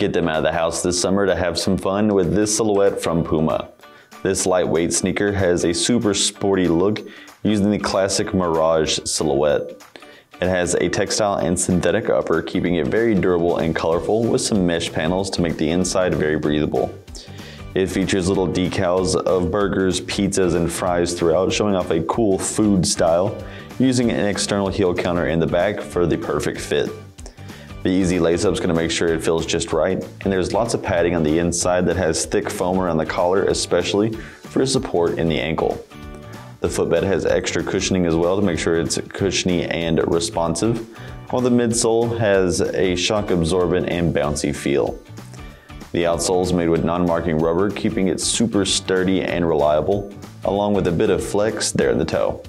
Get them out of the house this summer to have some fun with this silhouette from Puma. This lightweight sneaker has a super sporty look using the classic Mirage silhouette. It has a textile and synthetic upper, keeping it very durable and colorful with some mesh panels to make the inside very breathable. It features little decals of burgers, pizzas, and fries throughout, showing off a cool food style, using an external heel counter in the back for the perfect fit. The easy lace-up is going to make sure it feels just right, and there's lots of padding on the inside that has thick foam around the collar, especially for support in the ankle. The footbed has extra cushioning as well to make sure it's cushiony and responsive, while the midsole has a shock absorbent and bouncy feel. The outsole is made with non-marking rubber, keeping it super sturdy and reliable, along with a bit of flex there in the toe.